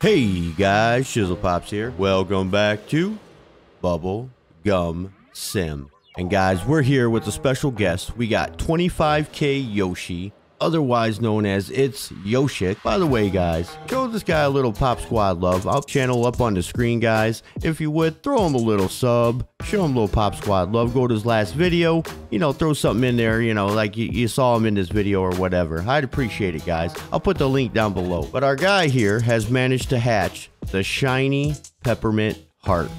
Hey guys, Schizel Pops here. Welcome back to Bubble Gum Sim. And guys, we're here with a special guest. We got 25k Yoshi, otherwise known as It's Yoshik. By the way, guys, show this guy a little Pop Squad love. I'll channel up on the screen, guys. If you would, throw him a little sub, show him a little Pop Squad love. Go to his last video, you know, throw something in there, you know, like you, you saw him in this video or whatever. I'd appreciate it, guys. I'll put the link down below. But our guy here has managed to hatch the shiny peppermint heart.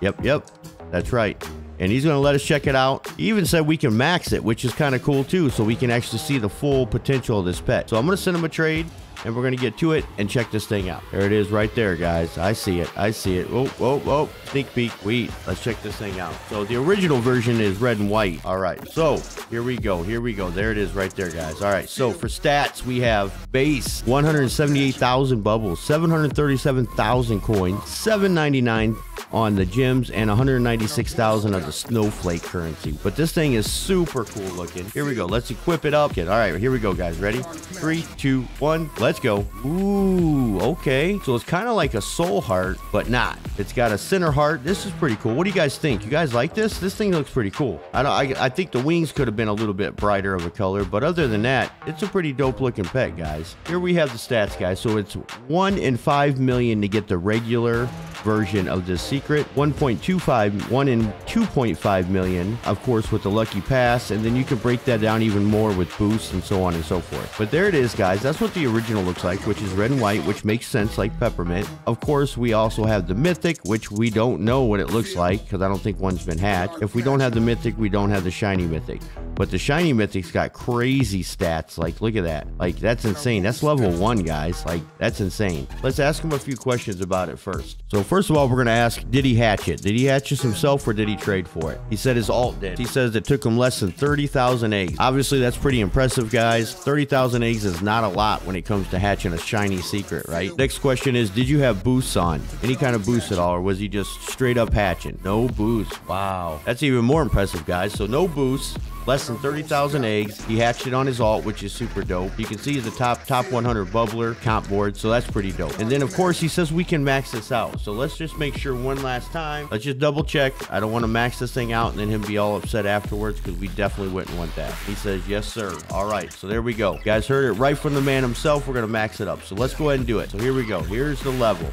Yep, yep, that's right and he's going to let us check it out. He even said we can max it, which is kind of cool too, so we can actually see the full potential of this pet. So I'm going to send him a trade and we're going to get to it and check this thing out. There it is right there, guys. I see it. I see it. Oh, oh, oh. Sneak peek. Wait. Let's check this thing out. So the original version is red and white. All right. So here we go. Here we go. There it is right there, guys. All right. So for stats, we have base 178,000 bubbles, 737,000 coins, 799 on the gems and 196,000 of the snowflake currency. But this thing is super cool looking. Here we go. Let's equip it up. All right, here we go, guys. Ready? Three, two, one. Let's go. Ooh, okay. So it's kind of like a soul heart, but not. It's got a center heart. This is pretty cool. What do you guys think? You guys like this? This thing looks pretty cool. I don't. I, I think the wings could have been a little bit brighter of a color, but other than that, it's a pretty dope looking pet, guys. Here we have the stats, guys. So it's one in five million to get the regular version of this secret 1.25 1 in 2.5 million of course with the lucky pass and then you can break that down even more with boosts and so on and so forth. But there it is guys. That's what the original looks like which is red and white which makes sense like peppermint. Of course we also have the mythic which we don't know what it looks like because i don't think one's been hatched. If we don't have the mythic we don't have the shiny mythic but the shiny mythic's got crazy stats like look at that like that's insane that's level one guys like that's insane let's ask him a few questions about it first so first of all, we're going to ask, did he hatch it? Did he hatch this himself or did he trade for it? He said his alt did. He says it took him less than 30,000 eggs. Obviously, that's pretty impressive, guys. 30,000 eggs is not a lot when it comes to hatching a shiny secret, right? Next question is, did you have boosts on? Any kind of boost at all, or was he just straight up hatching? No boosts. Wow. That's even more impressive, guys. So no boosts less than 30,000 eggs. He hatched it on his alt, which is super dope. You can see he's a top top 100 bubbler comp board, so that's pretty dope. And then of course he says we can max this out. So let's just make sure one last time. Let's just double check. I don't want to max this thing out and then him be all upset afterwards because we definitely wouldn't want that. He says yes sir. All right, so there we go. You guys heard it right from the man himself. We're gonna max it up. So let's go ahead and do it. So here we go. Here's the level.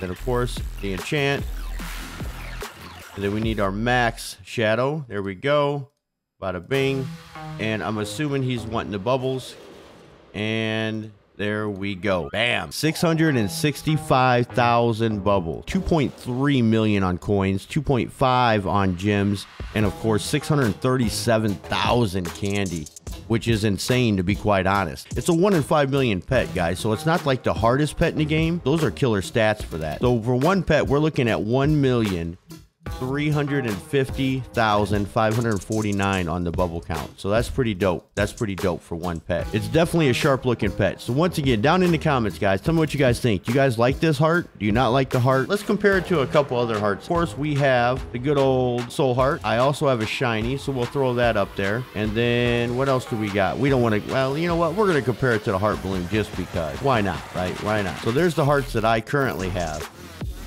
Then of course the enchant. And then we need our max shadow. There we go. Bada bing. And I'm assuming he's wanting the bubbles. And there we go. Bam. 665,000 bubbles. 2.3 million on coins. 2.5 on gems. And of course, 637,000 candy which is insane to be quite honest. It's a 1 in 5 million pet, guys, so it's not like the hardest pet in the game. Those are killer stats for that. So for one pet, we're looking at 1 million 350,549 on the bubble count. So that's pretty dope. That's pretty dope for one pet. It's definitely a sharp looking pet. So once again, down in the comments, guys, tell me what you guys think. Do you guys like this heart? Do you not like the heart? Let's compare it to a couple other hearts. Of course, we have the good old soul heart. I also have a shiny, so we'll throw that up there. And then what else do we got? We don't want to, well, you know what? We're going to compare it to the heart balloon just because. Why not, right? Why not? So there's the hearts that I currently have.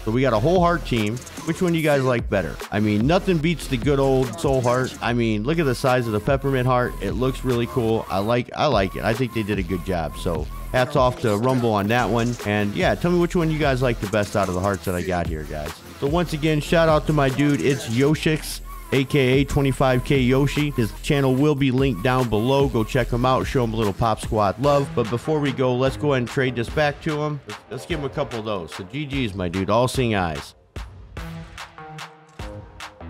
So we got a whole heart team. Which one you guys like better? I mean, nothing beats the good old soul heart. I mean, look at the size of the peppermint heart. It looks really cool. I like I like it. I think they did a good job. So hats off to Rumble on that one. And yeah, tell me which one you guys like the best out of the hearts that I got here, guys. So once again, shout out to my dude. It's Yoshix aka 25k Yoshi. His channel will be linked down below. Go check him out, show him a little Pop Squad love. But before we go, let's go ahead and trade this back to him. Let's give him a couple of those. So GG's, my dude. All seeing eyes.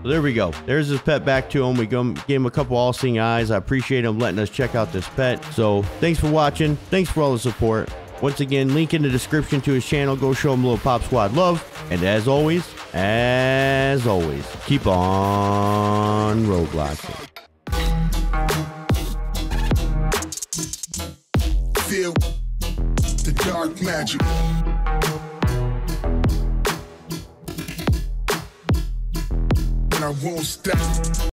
So there we go. There's his pet back to him. We gave him a couple all-seeing eyes. I appreciate him letting us check out this pet. So thanks for watching. Thanks for all the support. Once again, link in the description to his channel. Go show him a little Pop Squad love. And as always, as always, keep on Robloxing. Feel the dark magic. I won't stop.